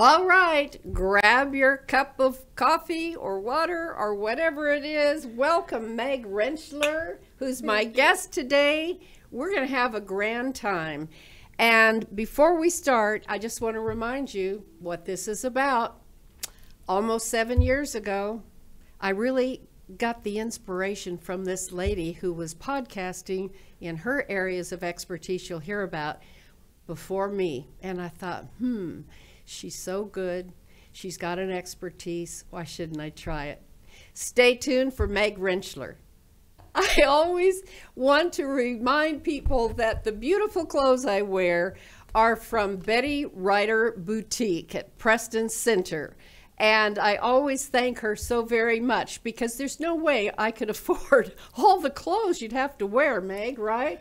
All right, grab your cup of coffee or water or whatever it is. Welcome, Meg Rentschler, who's my guest today. We're going to have a grand time. And before we start, I just want to remind you what this is about. Almost seven years ago, I really got the inspiration from this lady who was podcasting in her areas of expertise you'll hear about before me. And I thought, hmm, she's so good. She's got an expertise. Why shouldn't I try it? Stay tuned for Meg Rentschler. I always want to remind people that the beautiful clothes I wear are from Betty Reiter Boutique at Preston Center. And I always thank her so very much because there's no way I could afford all the clothes you'd have to wear, Meg, right?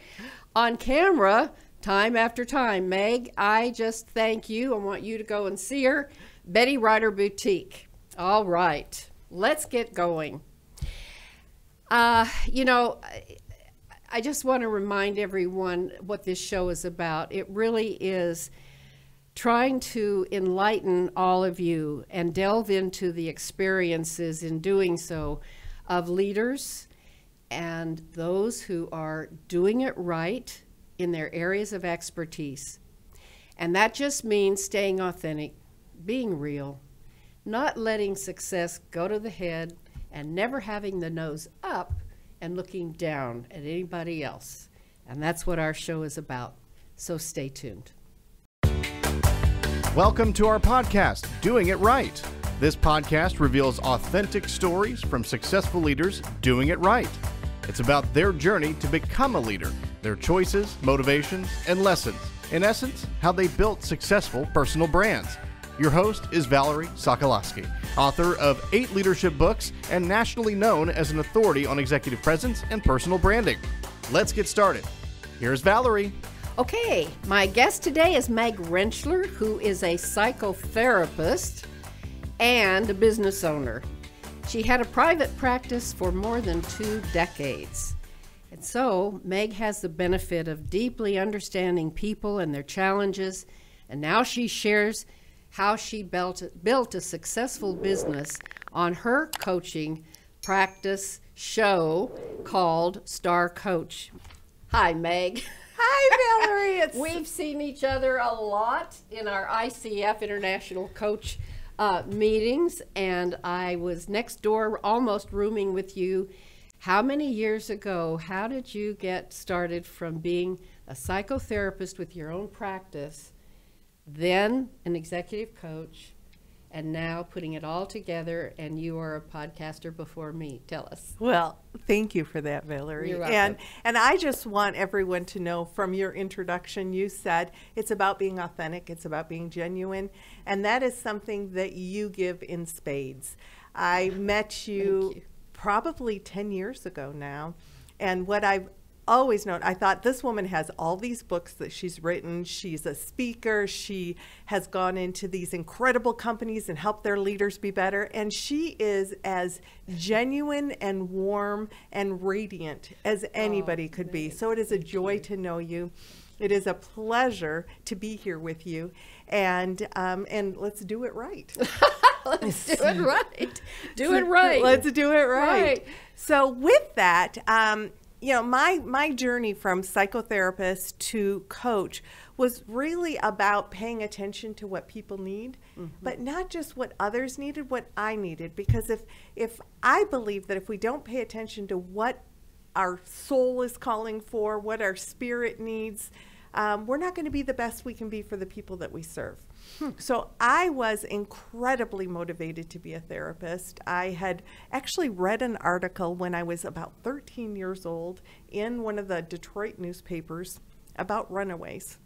On camera, time after time. Meg, I just thank you. I want you to go and see her. Betty Reiter Boutique. All right, let's get going. Uh, you know, I just want to remind everyone what this show is about. It really is trying to enlighten all of you and delve into the experiences in doing so of leaders and those who are doing it right in their areas of expertise. And that just means staying authentic, being real, not letting success go to the head, and never having the nose up and looking down at anybody else. And that's what our show is about. So stay tuned. Welcome to our podcast, Doing It Right. This podcast reveals authentic stories from successful leaders doing it right. It's about their journey to become a leader, their choices, motivations, and lessons. In essence, how they built successful personal brands. Your host is Valerie Sokolosky, author of eight leadership books and nationally known as an authority on executive presence and personal branding. Let's get started. Here's Valerie. Okay, my guest today is Meg Rentschler, who is a psychotherapist and a business owner. She had a private practice for more than two decades. And so, Meg has the benefit of deeply understanding people and their challenges, and now she shares how she built, built a successful business on her coaching practice show called Star Coach. Hi, Meg. Hi, Valerie. It's We've seen each other a lot in our ICF International Coach uh, meetings, and I was next door almost rooming with you. How many years ago? How did you get started from being a psychotherapist with your own practice, then an executive coach, and now putting it all together? And you are a podcaster before me. Tell us. well. Thank you for that, Valerie. You're and welcome. and and I just want everyone to know from your introduction, you said it's about being authentic, it's about being genuine, and that is something that you give in spades. I met you. Probably ten years ago now, and what I've always known i thought this woman has all these books that she's written. She's a speaker. She has gone into these incredible companies and helped their leaders be better. And she is as genuine and warm and radiant as anybody could be. so it is a joy to know you. It is a pleasure to be here with you. And um, and let's do it right Let's do it right. Do it right. Let's do it right. Right. So with that, um, you know, my my journey from psychotherapist to coach was really about paying attention to what people need, but not just what others needed, what I needed. Because if if I believe that if we don't pay attention to what our soul is calling for, what our spirit needs, um, we're not going to be the best we can be for the people that we serve. So I was incredibly motivated to be a therapist. I had actually read an article when I was about 13 years old in one of the Detroit newspapers about runaways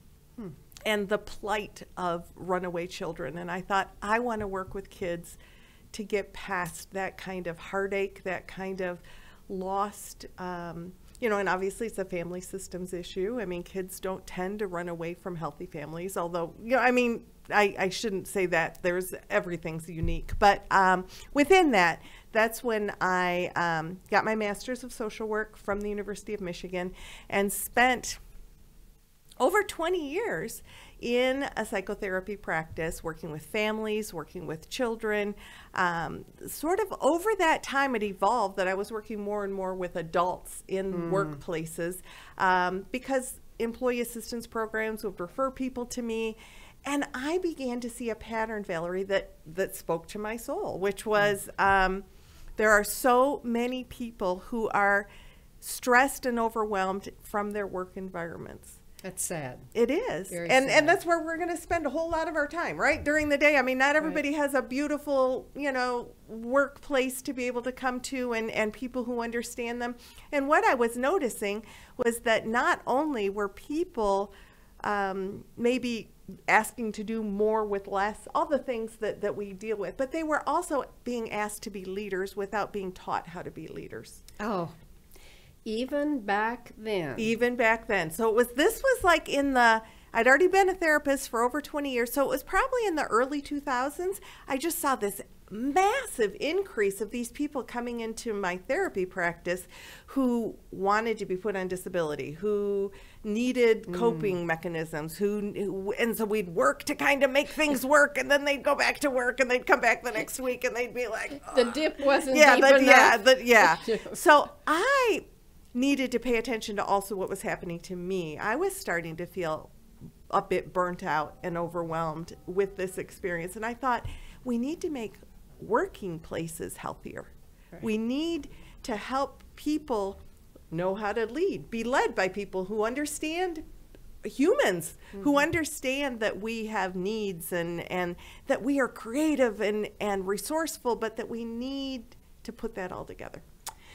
and the plight of runaway children. And I thought, I want to work with kids to get past that kind of heartache, that kind of lost. Um, you know, and obviously it's a family systems issue. I mean, kids don't tend to run away from healthy families, although, you know, I mean, I, I shouldn't say that. There's everything's unique. But um, within that, that's when I um, got my master's of social work from the University of Michigan and spent over 20 years in a psychotherapy practice, working with families, working with children. Um, sort of over that time, it evolved that I was working more and more with adults in workplaces um, because employee assistance programs would refer people to me. And I began to see a pattern, Valerie, that, that spoke to my soul, which was um, there are so many people who are stressed and overwhelmed from their work environments. That's sad. It is. Very and sad. and that's where we're going to spend a whole lot of our time, right? During the day. I mean, not everybody has a beautiful, you know, workplace to be able to come to and and people who understand them. And what I was noticing was that not only were people um, maybe asking to do more with less, all the things that, that we deal with, but they were also being asked to be leaders without being taught how to be leaders Oh, even back then. even back then. So it was this was like in the I'd already been a therapist for over 20 years, so it was probably in the early 2000s. I just saw this massive increase of these people coming into my therapy practice who wanted to be put on disability, who needed hmm. coping mechanisms, who, who and so we'd work to kind of make things work and then they'd go back to work and they'd come back the next week and they'd be like the dip wasn't yeah, deep yeah, enough. but yeah. so I needed to pay attention to also what was happening to me. I was starting to feel a bit burnt out and overwhelmed with this experience, and I thought we need to make working places healthier. We need to help people know how to lead, be led by people who understand humans who mm-hmm. understand that we have needs and and that we are creative and and resourceful but that we need to put that all together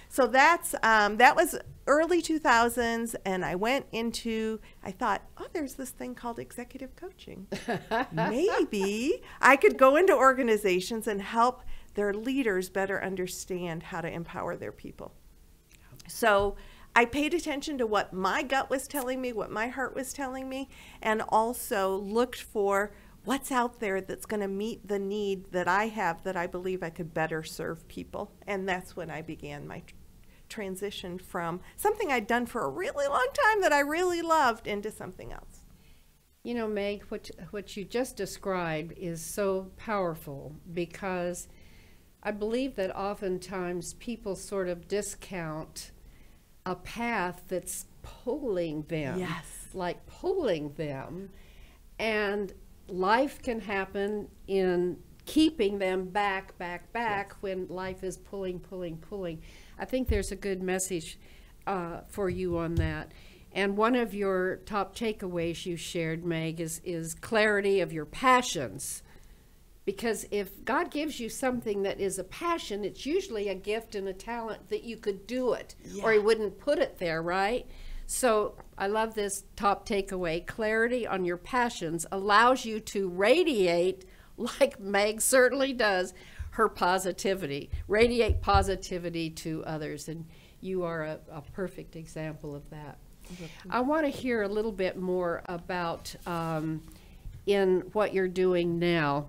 so that's um, that was early 2000s and i went into i thought oh there's this thing called executive coaching. Maybe i could go into organizations and help their leaders better understand how to empower their people. So I paid attention to what my gut was telling me, what my heart was telling me, and also looked for what's out there that's going to meet the need that I have that I believe I could better serve people. And that's when I began my tr- transition from something I'd done for a really long time that I really loved into something else. You know, Meg, what what you just described is so powerful because I believe that oftentimes people sort of discount a path that's pulling them. Yes. Like pulling them. And life can happen in keeping them back, back, back when life is pulling, pulling, pulling. I think there's a good message uh, for you on that. And one of your top takeaways you shared, Meg, is, is clarity of your passions. Because if God gives you something that is a passion, it's usually a gift and a talent that you could do it, or He wouldn't put it there, right? So I love this top takeaway. Clarity on your passions allows you to radiate, like Meg certainly does, her positivity, radiate positivity to others. And you are a, a perfect example of that. I want to hear a little bit more about um, in what you're doing now.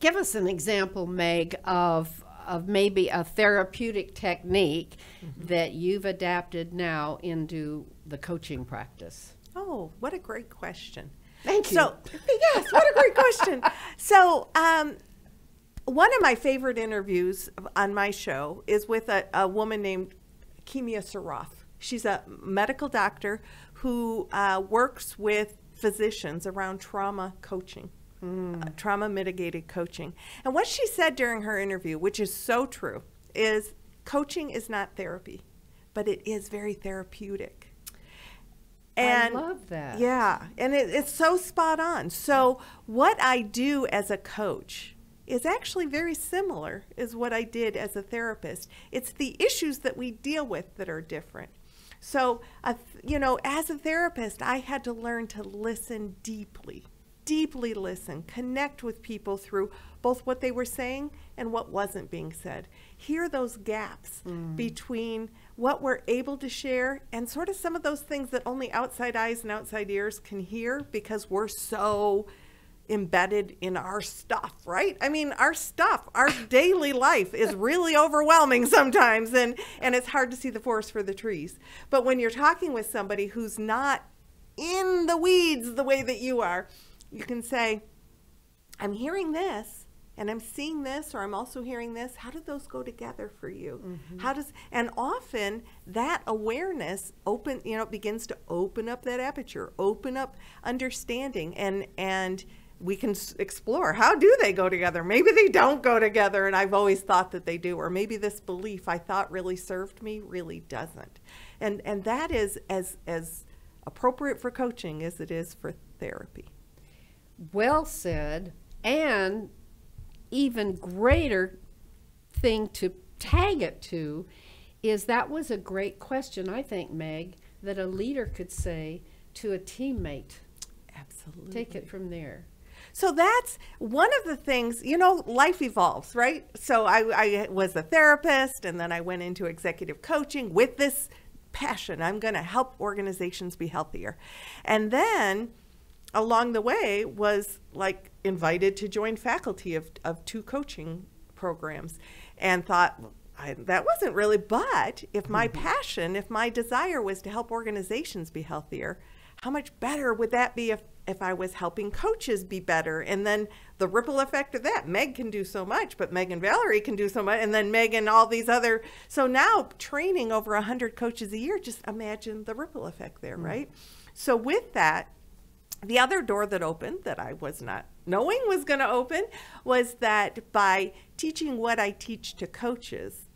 Give us an example, Meg, of of maybe a therapeutic technique that you've adapted now into the coaching practice. Oh, what a great question. Thank you. So, yes, what a great question. So, um, one of my favorite interviews on my show is with a, a woman named Kimia Saroff. She's a medical doctor who uh, works with physicians around trauma coaching, uh, trauma mitigated coaching. And what she said during her interview, which is so true, is coaching is not therapy, but it is very therapeutic. And I love that. Yeah, and it, it's so spot on. So what I do as a coach is actually very similar as what I did as a therapist. It's the issues that we deal with that are different. So, uh, you know, as a therapist, I had to learn to listen deeply, deeply listen, connect with people through both what they were saying and what wasn't being said. Hear those gaps mm. between what we're able to share and sort of some of those things that only outside eyes and outside ears can hear because we're so embedded in our stuff, right? I mean, our stuff, our daily life is really overwhelming sometimes and and it's hard to see the forest for the trees. But when you're talking with somebody who's not in the weeds the way that you are, you can say, I'm hearing this and I'm seeing this or I'm also hearing this. How do those go together for you? Mm-hmm. How does and often that awareness open, you know, begins to open up that aperture, open up understanding and and we can explore how do they go together maybe they don't go together and i've always thought that they do or maybe this belief i thought really served me really doesn't and and that is as as appropriate for coaching as it is for therapy well said and even greater thing to tag it to is that was a great question, I think, Meg, that a leader could say to a teammate. Absolutely. Take it from there. So that's one of the things, you know, life evolves, right? So I, I was a therapist and then I went into executive coaching with this passion. I'm going to help organizations be healthier. And then along the way was like invited to join faculty of, of two coaching programs and thought I, that wasn't really but if my mm-hmm. passion if my desire was to help organizations be healthier how much better would that be if if I was helping coaches be better and then the ripple effect of that Meg can do so much but Meg and Valerie can do so much and then Meg and all these other so now training over 100 coaches a year just imagine the ripple effect there mm. right so with that the other door that opened that I was not knowing was going to open was that by teaching what I teach to coaches,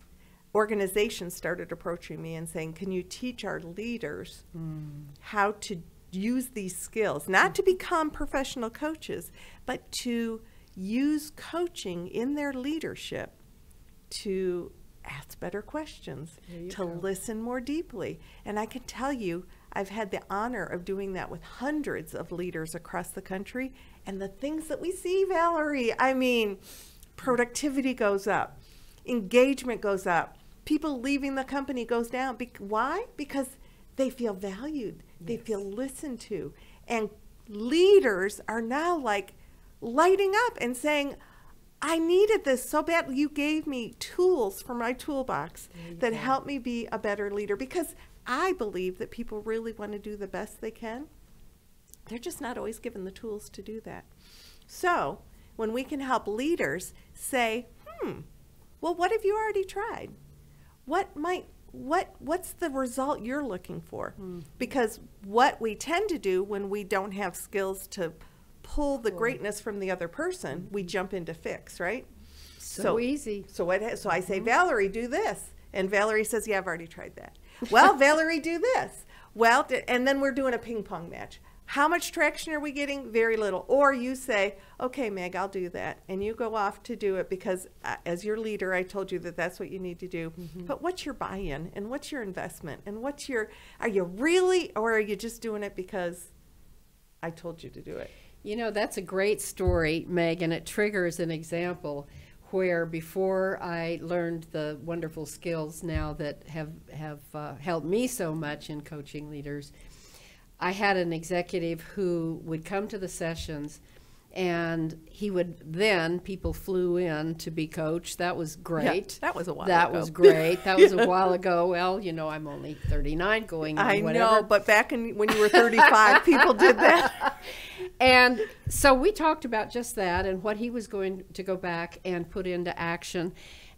organizations started approaching me and saying, Can you teach our leaders mm. how to use these skills, not to become professional coaches, but to use coaching in their leadership to ask better questions, to go. listen more deeply? And I can tell you, I've had the honor of doing that with hundreds of leaders across the country. And the things that we see, Valerie, I mean, productivity goes up, engagement goes up, people leaving the company goes down. Be- why? Because they feel valued, they yes. feel listened to. And leaders are now like lighting up and saying, I needed this so bad. You gave me tools for my toolbox that help me be a better leader because I believe that people really want to do the best they can. They're just not always given the tools to do that. So, when we can help leaders say, hmm, well, what have you already tried? What might what what's the result you're looking for? Mm-hmm. Because what we tend to do when we don't have skills to pull the greatness from the other person, we jump into fix, right? So, so easy. So what so I say, mm-hmm. Valerie, do this. And Valerie says, Yeah, I've already tried that. Well, Valerie, do this. Well, and then we're doing a ping pong match. How much traction are we getting? Very little. Or you say, okay, Meg, I'll do that. And you go off to do it because uh, as your leader, I told you that that's what you need to do. Mm-hmm. But what's your buy in and what's your investment? And what's your, are you really, or are you just doing it because I told you to do it? You know, that's a great story, Meg, and it triggers an example where before I learned the wonderful skills now that have have uh, helped me so much in coaching leaders, I had an executive who would come to the sessions and he would then people flew in to be coached. That was great. yeah, that was a while that ago. was great. That was a while ago. Well you know i'm only 39 going i know but back in when you were 35 people did that and so we talked about just that and what he was going to go back and put into action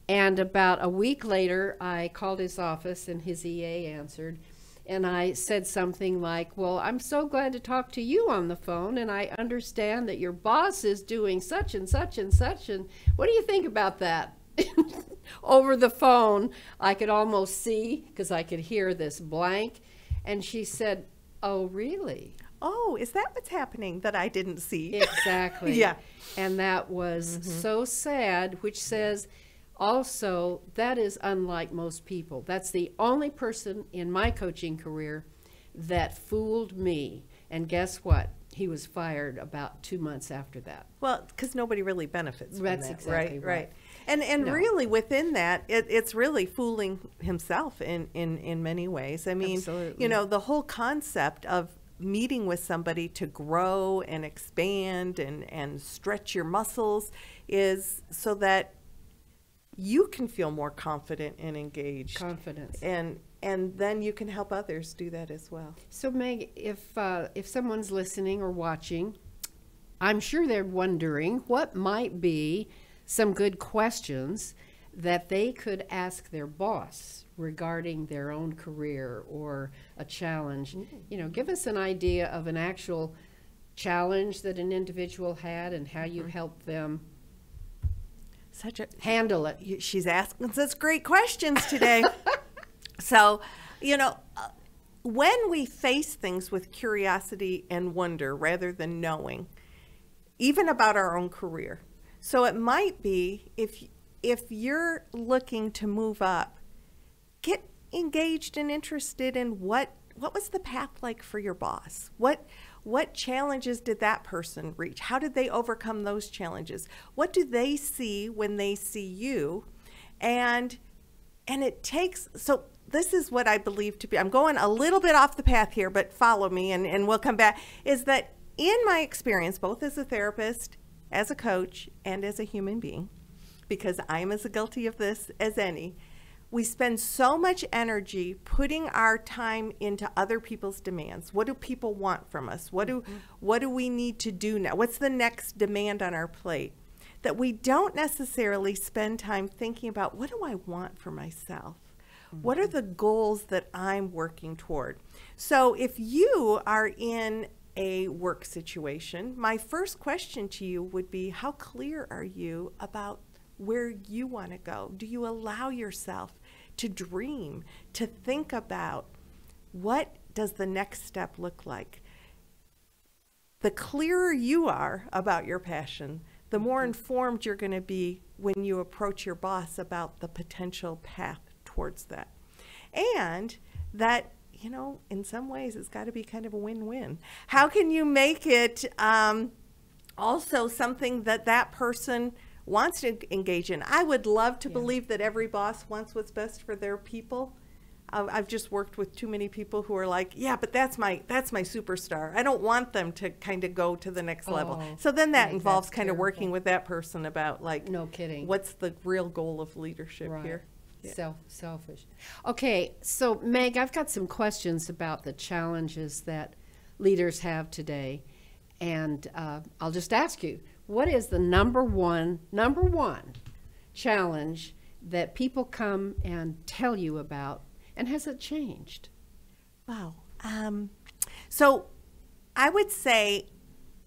and about a week later i called his office and his ea answered and I said something like, Well, I'm so glad to talk to you on the phone, and I understand that your boss is doing such and such and such. And what do you think about that? Over the phone, I could almost see because I could hear this blank. And she said, Oh, really? Oh, is that what's happening that I didn't see? Exactly. yeah. And that was mm-hmm. so sad, which says, also, that is unlike most people. That's the only person in my coaching career that fooled me. And guess what? He was fired about two months after that. Well, because nobody really benefits from That's that, exactly right? Right. And and no. really within that, it, it's really fooling himself in, in, in many ways. I mean, Absolutely. you know, the whole concept of meeting with somebody to grow and expand and, and stretch your muscles is so that you can feel more confident and engaged. Confidence. And and then you can help others do that as well. So, Meg, if uh, if someone's listening or watching, I'm sure they're wondering what might be some good questions that they could ask their boss regarding their own career or a challenge. You know, give us an idea of an actual challenge that an individual had and how you helped them Such a handle it. she's asking such great questions today. so, you know, uh, when we face things with curiosity and wonder rather than knowing, even about our own career. So it might be if if you're looking to move up, engaged and interested in what what was the path like for your boss? What what challenges did that person reach? How did they overcome those challenges? What do they see when they see you? And and it takes so this is what I believe to be I'm going a little bit off the path here, but follow me and, and we'll come back. Is that in my experience, both as a therapist, as a coach, and as a human being, because I'm as guilty of this as any, we spend so much energy putting our time into other people's demands. What do people want from us? What do mm-hmm. what do we need to do now? What's the next demand on our plate? That we don't necessarily spend time thinking about what do I want for myself? What are mm-hmm. the goals that I'm working toward? So if you are in a work situation, my first question to you would be how clear are you about where you want to go? Do you allow yourself to dream, to think about what does the next step look like? The clearer you are about your passion, the more informed you're going to be when you approach your boss about the potential path towards that. And that, you know, in some ways, it's got to be kind of a win win. How can you make it um, also something that that person wants to engage in? I would love to believe that every boss wants what's best for their people. I've just worked with too many people who are like, yeah, but that's my that's my superstar. I don't want them to kind of go to the next level. Oh, So then that right, involves kind of working with that person about like, No kidding. what's the real goal of leadership Right. here? Yeah. Self, selfish. Okay, so Meg, I've got some questions about the challenges that leaders have today, and uh, I'll just ask you: What is the number one, number one challenge that people come and tell you about, and has it changed? Wow. Um, so I would say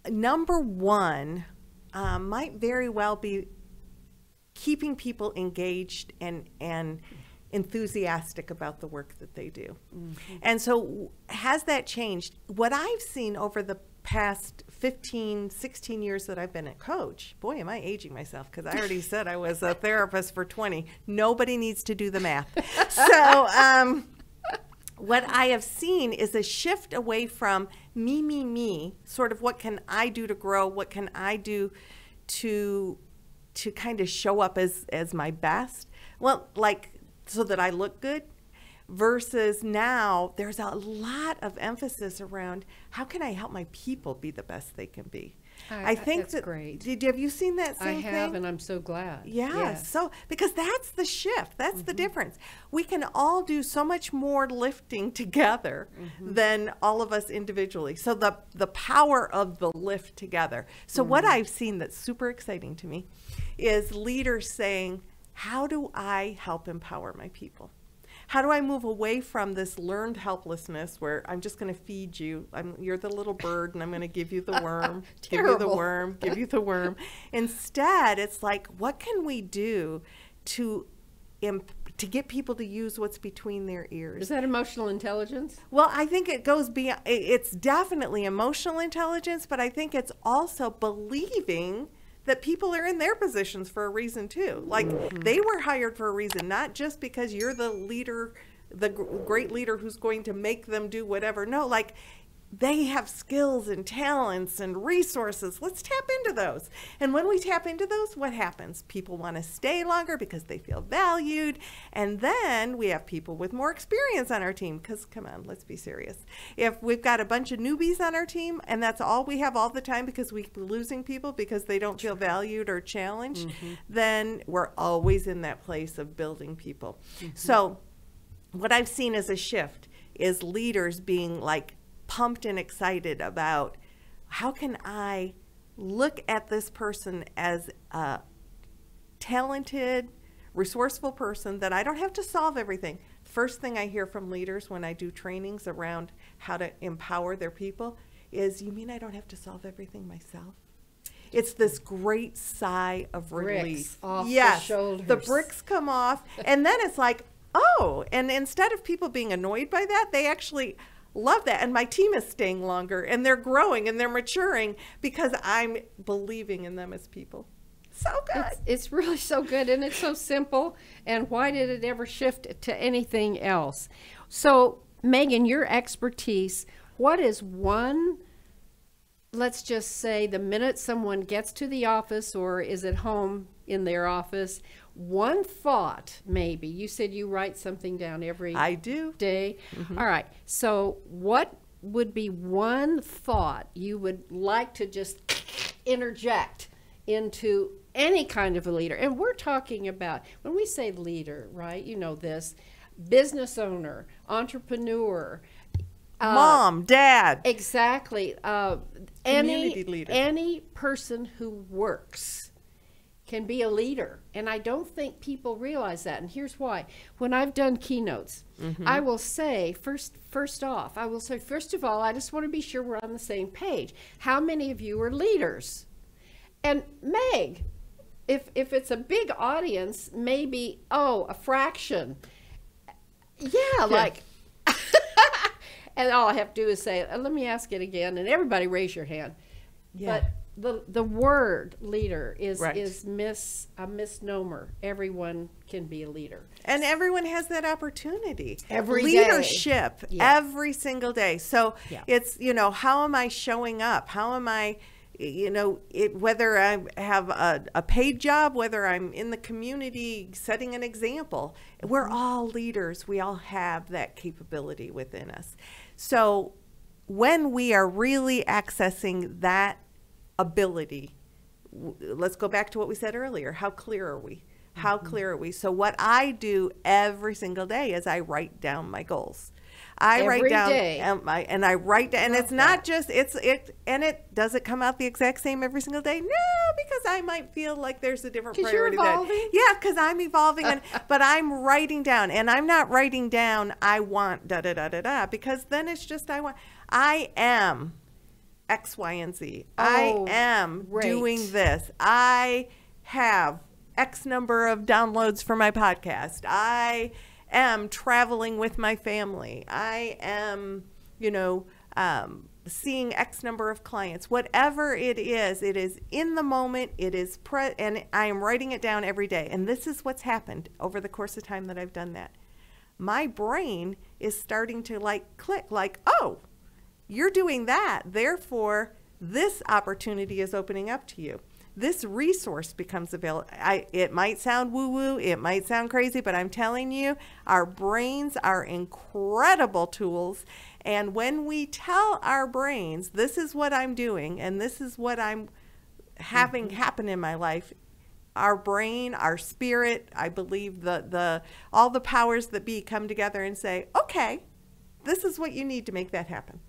number one um, might very well be keeping people engaged and and enthusiastic about the work that they do. And so has that changed? What I've seen over the past 15, 16 years that I've been a coach, boy, am I aging myself because I already said I was a therapist for 20. Nobody needs to do the math. So, um, what I have seen is a shift away from me, me, me, sort of what can I do to grow? What can I do to to kind of show up as as my best? Well, like so that I look good versus now there's a lot of emphasis around how can I help my people be the best they can be. I- I think that's that great. Did have you seen that same I have, thing? and I'm so glad. Yeah, Yes. so because that's the shift, that's Mm-hmm. the difference. We can all do so much more lifting together Mm-hmm. than all of us individually. So the the power of the lift together. So what Mm-hmm. I've seen that's super exciting to me is leaders saying, "How do I help empower my people?" How do I move away from this learned helplessness where I'm just going to feed you? I'm, you're the little bird, and I'm going to give you the worm, give you the worm, give you the worm. Instead, it's like, what can we do to imp- to get people to use what's between their ears? Is that emotional intelligence? Well, I think it goes beyond. It's definitely emotional intelligence, but I think it's also believing that people are in their positions for a reason too. Like mm-hmm. they were hired for a reason, not just because you're the leader, the gr- great leader who's going to make them do whatever. No, like they have skills and talents and resources. Let's tap into those. And when we tap into those, what happens? People want to stay longer because they feel valued. And then we have people with more experience on our team. Because, come on, let's be serious. If we've got a bunch of newbies on our team and that's all we have all the time because we're losing people because they don't feel valued or challenged, mm-hmm. then we're always in that place of building people. Mm-hmm. So, what I've seen as a shift is leaders being like pumped and excited about how can I look at this person as a talented, resourceful person that I don't have to solve everything. First thing I hear from leaders when I do trainings around how to empower their people is, You mean I don't have to solve everything myself? It's this great sigh of Bricks relief. off the yes, shoulders. the bricks come off, and then it's like, oh, and instead of people being annoyed by that, they actually love that. And my team is staying longer, and they're growing and they're maturing because I'm believing in them as people. So good. It's, it's really so good and it's so simple. And why did it ever shift to anything else? So, Megan, your expertise, what is one, let's just say, the minute someone gets to the office or is at home in their office, one thought maybe, you said you write something down every I do. day. All right. So, what would be one thought you would like to just interject into any kind of a leader? And we're talking about when we say leader, right? You know this business owner, entrepreneur. uh, Mom, dad. Exactly. Uh, any leader. any person who works can be a leader, and I don't think people realize that. And here's why: when I've done keynotes, Mm-hmm. I will say first first off, I will say first of all, I just want to be sure we're on the same page. How many of you are leaders? And Meg, if if it's a big audience, maybe oh a fraction. Yeah, like. and all I have to do is say, "Let me ask it again," and everybody raise your hand. Yeah. But the the word leader is Right. is mis a misnomer. Everyone can be a leader. And everyone has that opportunity. Every day. Leadership Yeah. every single day. So Yeah. it's, you know, how am I showing up? How am I, you know, it, whether I have a, a paid job, whether I'm in the community setting an example, we're Mm-hmm. all leaders. We all have that capability within us. So when we are really accessing that ability, let's go back to what we said earlier. How clear are we? How Mm-hmm. clear are we? So what I do every single day is I write down my goals. I Every write down um, my, and I write down, and it's not just it's it and it does it come out the exact same every single day? No, because I might feel like there's a different you're priority. that- evolving. yeah, because I'm evolving, and, but I'm writing down, and I'm not writing down. I want da da da da da because then it's just I want. I am X, Y, and Z. I Oh, am great. doing this. I have X number of downloads for my podcast. I am traveling with my family. I am, you know, um, seeing X number of clients. Whatever it is, it is in the moment. It is pre, and I am writing it down every day. And this is what's happened over the course of time that I've done that. My brain is starting to like click, like, oh, you're doing that. Therefore, this opportunity is opening up to you. This resource becomes available. I, it might sound woo woo, it might sound crazy, but I'm telling you, our brains are incredible tools. And when we tell our brains, this is what I'm doing and this is what I'm having mm-hmm. happen in my life, our brain, our spirit, I believe the, the all the powers that be come together and say, okay, this is what you need to make that happen.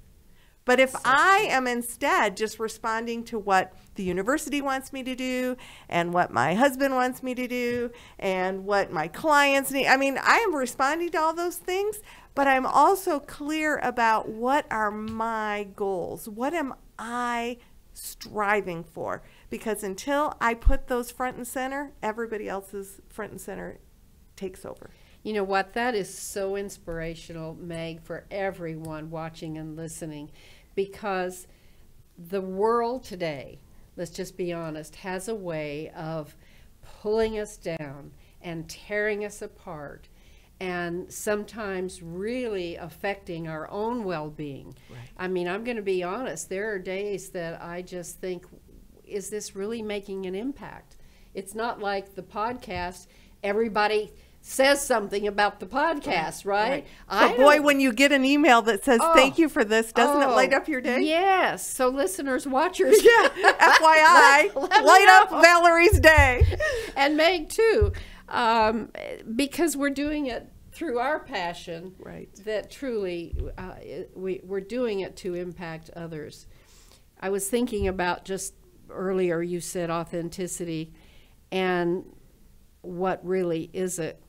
But if I am instead just responding to what the university wants me to do and what my husband wants me to do and what my clients need, I mean, I am responding to all those things, but I'm also clear about what are my goals? What am I striving for? Because until I put those front and center, everybody else's front and center takes over. You know what? That is so inspirational, Meg, for everyone watching and listening because the world today, let's just be honest, has a way of pulling us down and tearing us apart and sometimes really affecting our own well being. I mean, I'm going to be honest, there are days that I just think, is this really making an impact? It's not like the podcast, everybody says something about the podcast, right? But boy, when you get an email that says Oh. "Thank you for this," doesn't it light Oh, up your day? Yes. So, listeners, watchers, Yeah. FYI, Let- let light up. Valerie's day. and Meg too, um, because we're doing it through our passion Right. that truly uh, we, we're doing it to impact others. I was thinking about just earlier, you said authenticity, and what really is it?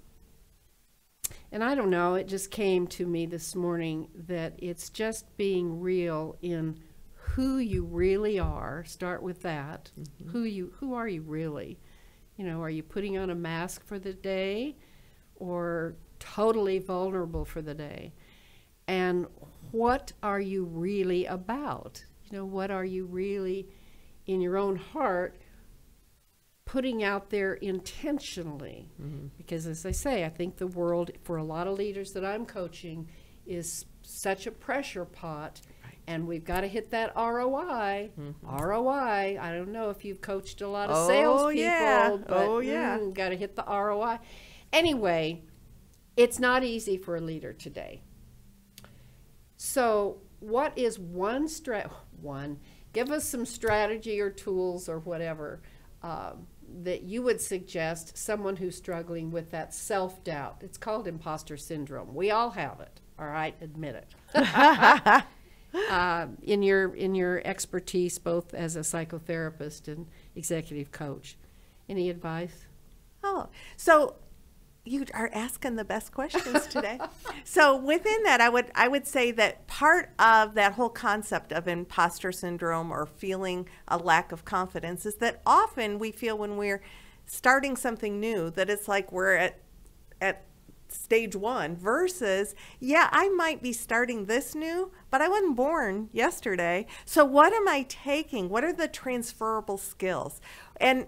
And I don't know, it just came to me this morning that it's just being real in who you really are. Start with that. Mm-hmm. Who you who are you really? You know, are you putting on a mask for the day or totally vulnerable for the day? And what are you really about? You know, what are you really in your own heart putting out there intentionally? Because as I say, I think the world, for a lot of leaders that I'm coaching, is such a pressure pot. And we've got to hit that ROI. ROI. I don't know if you've coached a lot of Oh, salespeople, yeah. but Oh, yeah. mm, got to hit the ROI. Anyway, it's not easy for a leader today. So, what is one strat? One, give us some strategy or tools or whatever um, that you would suggest someone who's struggling with that self doubt. It's called imposter syndrome. We all have it. All right, admit it. uh, in your in your expertise, both as a psychotherapist and executive coach, any advice? Oh, so you are asking the best questions today. so within that, I would I would say that part of that whole concept of imposter syndrome or feeling a lack of confidence is that often we feel when we're starting something new that it's like we're at at stage one versus yeah i might be starting this new but i wasn't born yesterday. So what am i taking? What are the transferable skills? And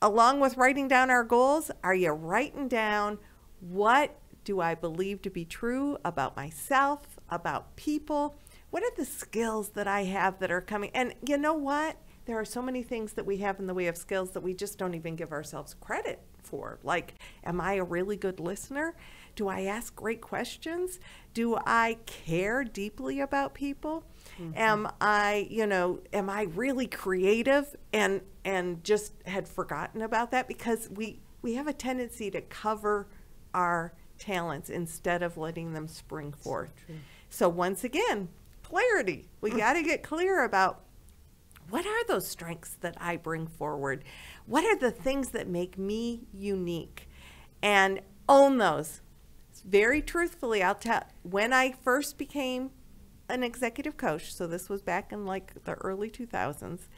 along with writing down our goals, are you writing down what do I believe to be true about myself, about people? What are the skills that I have that are coming? And you know what? There are so many things that we have in the way of skills that we just don't even give ourselves credit for. Like, am I a really good listener? Do I ask great questions? Do I care deeply about people? Am I, you know, am I really creative and and just had forgotten about that because we we have a tendency to cover our talents instead of letting them spring forth. So once again, clarity. We got to get clear about what are those strengths that I bring forward? What are the things that make me unique? And own those. Very truthfully, I'll tell when I first became an executive coach, so this was back in like the early 2000s,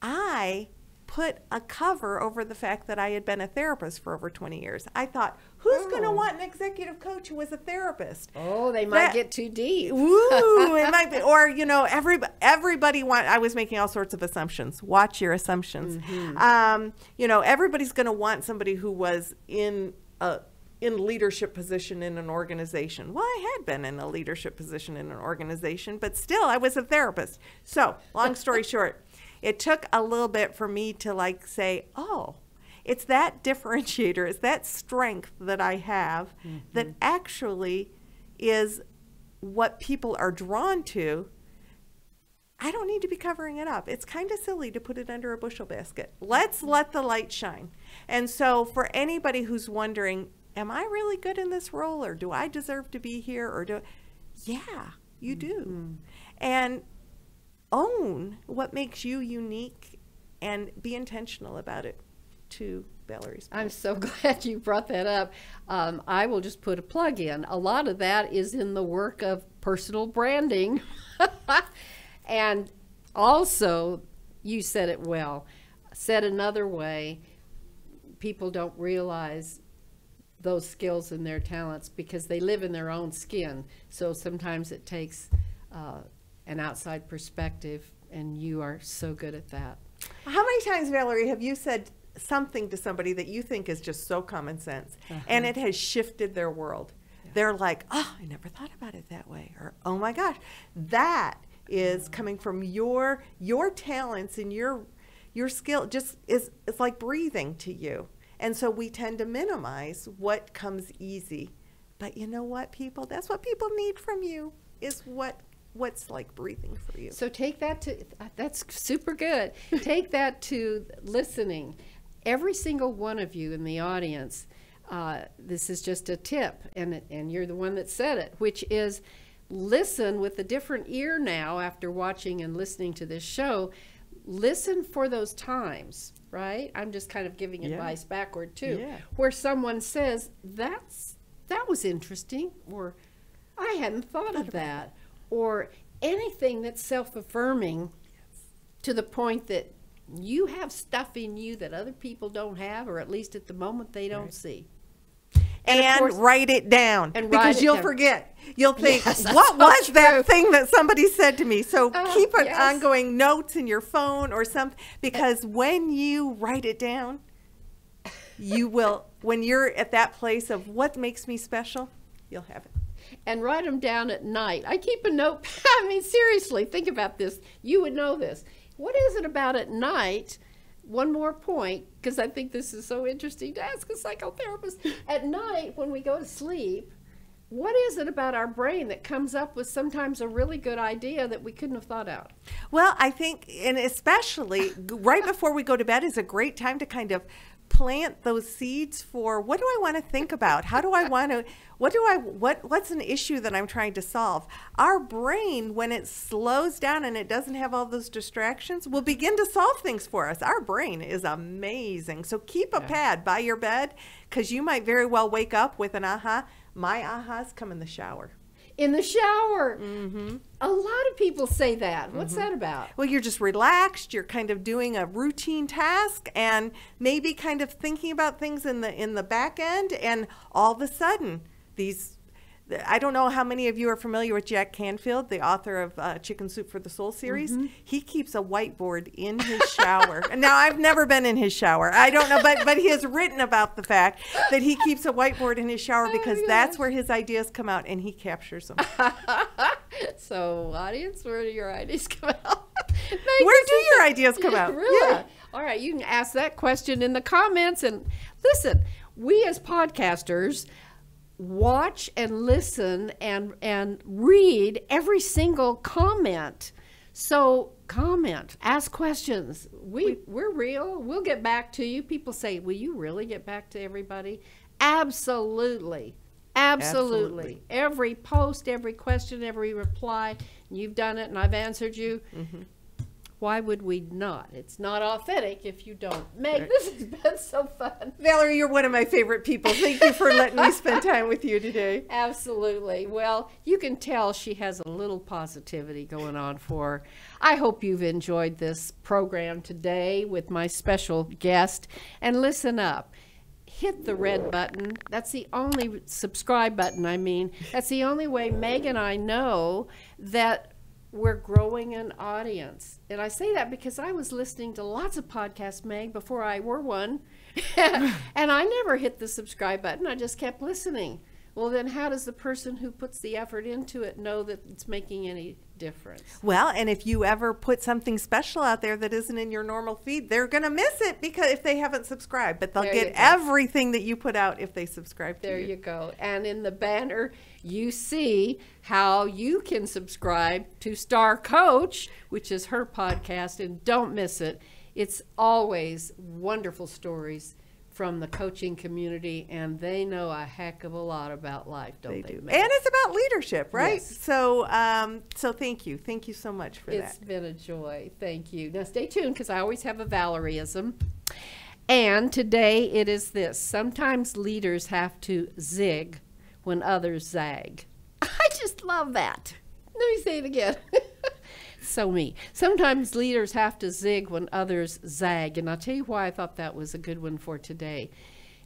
I put a cover over the fact that I had been a therapist for over 20 years. I thought, who's going to Oh. want an executive coach who was a therapist? Oh, they might That- get too deep. Woo! it might be, or you know, every everybody want. I was making all sorts of assumptions. Watch your assumptions. Um, you know, everybody's going to want somebody who was in a in leadership position in an organization. Well, I had been in a leadership position in an organization, but still, I was a therapist. So, long story short, it took a little bit for me to like say, oh. It's that differentiator, it's that strength that I have mm-hmm. that actually is what people are drawn to, I don't need to be covering it up. It's kind of silly to put it under a bushel basket. Let's mm-hmm. let the light shine. And so, for anybody who's wondering, am I really good in this role or do I deserve to be here or do Yeah, you do. And own what makes you unique and be intentional about it to Valerie's point. I'm so glad you brought that up. Um, I will just put a plug in. A lot of that is in the work of personal branding. and also, you said it well. Said another way, people don't realize those skills and their talents because they live in their own skin. So sometimes it takes uh, an outside perspective, and you are so good at that. How many times, Valerie, have you said something to somebody that you think is just so common sense and it has shifted their world? They're like, oh, I never thought about it that way. Or, oh my gosh, that is coming from your your talents and your your skill just is it's like breathing to you. And so we tend to minimize what comes easy. But you know what, people? That's what people need from you is what what's like breathing for you. So take that to that's super good. Take that to listening. Every single one of you in the audience, uh, this is just a tip, and and you're the one that said it, which is listen with a different ear now after watching and listening to this show. Listen for those times, right? I'm just kind of giving Yeah. advice backward too, Yeah. where someone says that's that was interesting, or I hadn't thought of that, or anything that's self-affirming to the point that you have stuff in you that other people don't have, or at least at the moment they don't see. And, of course- write it down And because you'll down. forget. You'll think, Yes, what was true. that thing that somebody said to me? So Oh, keep an yes. ongoing notes in your phone or something because when you write it down, you will. When you're at that place of what makes me special, you'll have it. and write them down at night. I keep a note. I mean, seriously, think about this. You would know this. What is it about at night? One more point, because I think this is so interesting to ask a psychotherapist. At night, when we go to sleep, what is it about our brain that comes up with sometimes a really good idea that we couldn't have thought out? Well, I think, and especially right before we go to bed is a great time to kind of plant those seeds for what do I want to think about? How do I want to? What do I? What What's an issue that I'm trying to solve? Our brain, when it slows down and it doesn't have all those distractions, will begin to solve things for us. Our brain is amazing. So keep a pad by your bed because you might very well wake up with an aha. My ahas come in the shower. In the shower. Mm-hmm. A lot of people say that. What's mm-hmm. that about? Well, you're just relaxed. You're kind of doing a routine task, and maybe kind of thinking about things in the in the back end. And all of a sudden, these. I don't know how many of you are familiar with Jack Canfield, the author of uh, Chicken Soup for the Soul series. He keeps a whiteboard in his shower. and now I've never been in his shower. I don't know, but but he has written about the fact that he keeps a whiteboard in his shower because that's where his ideas come out, and he captures them. so, audience, where do your ideas come out? Where do your ideas come out? Really? Yeah. All right, you can ask that question in the comments. And listen, we as podcasters watch and listen and and read every single comment. So comment, ask questions. We we're real. We'll get back to you. People say, "Will you really get back to everybody?" Absolutely. Absolutely. Absolutely. Every post, every question, every reply, you've done it and I've answered you. Mm-hmm. Why would we not? It's not authentic if you don't. Meg, this has been so fun. Valerie, you're one of my favorite people. Thank you for letting me spend time with you today. Absolutely. Well, you can tell she has a little positivity going on for her. I hope you've enjoyed this program today with my special guest. And listen up. Hit the red button. That's the only subscribe button, I mean. That's the only way Meg and I know that we're growing an audience. And I say that because I was listening to lots of podcasts, Meg, before I were one. and I never hit the subscribe button. I just kept listening. Well, then how does the person who puts the effort into it know that it's making any difference? Well, and if you ever put something special out there that isn't in your normal feed, they're going to miss it because if they haven't subscribed, but they'll There get everything that you put out if they subscribe to There you. you go. And in the banner, you see how you can subscribe to Star Coach, which is her podcast, and don't miss it. It's always wonderful stories from the coaching community, and they know a heck of a lot about life, don't They they? do. And it's about leadership, right? Yes. So, um, so thank you. Thank you so much for It's that. It's been a joy. Thank you. Now stay tuned because I always have a Valerieism. And today it is this sometimes leaders have to zig when others zag. I just love that. Let me say it again. so me. Sometimes leaders have to zig when others zag. And I'll tell you why I thought that was a good one for today.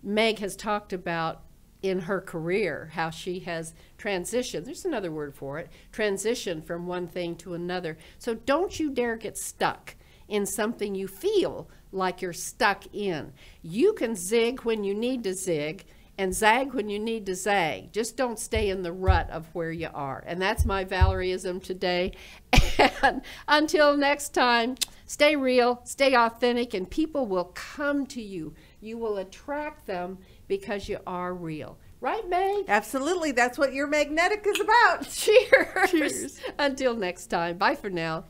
Meg has talked about in her career how she has transitioned. There's another word for it transition from one thing to another. So don't you dare get stuck in something you feel like you're stuck in. You can zig when you need to zig and zag when you need to zag. Just don't stay in the rut of where you are. And that's my Valerieism today. And until next time, stay real, stay authentic, and people will come to you. You will attract them because you are real. Right, Meg? Absolutely. That's what your magnetic is about. Cheers. Cheers. Until next time. Bye for now.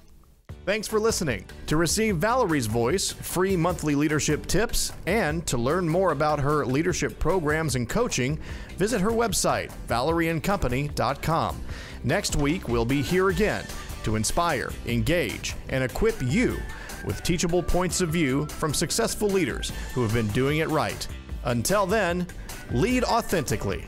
Thanks for listening. To receive Valerie's voice, free monthly leadership tips, and to learn more about her leadership programs and coaching, visit her website, valerieandcompany.com. Next week, we'll be here again to inspire, engage, and equip you with teachable points of view from successful leaders who have been doing it right. Until then, lead authentically